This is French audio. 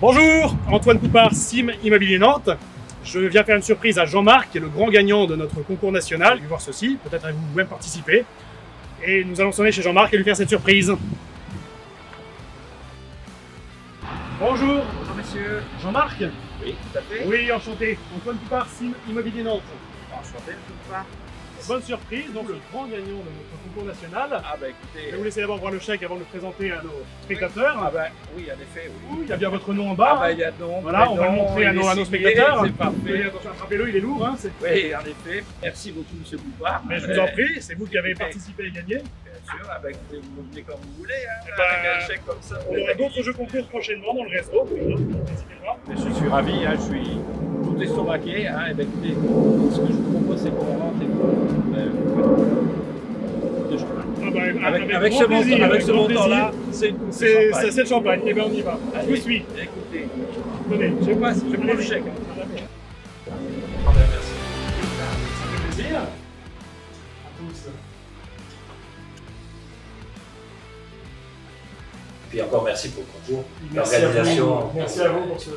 Bonjour, Antoine Coupard, Sim Immobilier Nantes. Je viens faire une surprise à Jean-Marc, qui est le grand gagnant de notre concours national. Vous voir ceci, peut-être avez-vous même participé. Et nous allons sonner chez Jean-Marc et lui faire cette surprise. Bonjour, Bonjour monsieur. Jean-Marc Oui, tout à fait. Oui, enchanté. Antoine Coupard, Sim Immobilier Nantes. Enchanté. Bonne surprise, donc le grand gagnant de notre concours national. Ah bah Je écoutez. vais vous laisser d'abord voir le chèque avant de le présenter à nos spectateurs. Ah bah oui, en effet, oui. Il y a bien votre nom en Ah bas. bah il y a. Voilà, on va le montrer à nos- à nos spectateurs. C'est parfait. attention, attrapez-le, il est lourd. Hein, Oui, en effet. Merci beaucoup monsieur Boupard. Mais je vous en prie, c'est vous qui avez participé et gagné. Bien sûr, ah bah vous venez comme vous voulez, hein, ben, avec un chèque comme ça. On aura d'autres jeux concours prochainement dans le réseau. Mais Je suis ravi, hein, je suis tout estomaqué. Hein, et ben, écoutez, ce que je vous propose, c'est qu'on rentre et qu'on. euh, de champagne. Ah bah, Avec, avec grand ce plaisir, montant- avec ce montant-là, c'est le champagne. Eh bien, on y va. Je vous Allez, suis. Écoutez, Tenez, je passe, je prends le vous chèque. Ah. Ah ben, merci. Ça fait plaisir. À tous. Puis encore merci pour le concours. Merci à vous. L'organisation. Merci à vous pour ce, ce